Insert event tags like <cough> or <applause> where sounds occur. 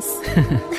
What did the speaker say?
this. <laughs>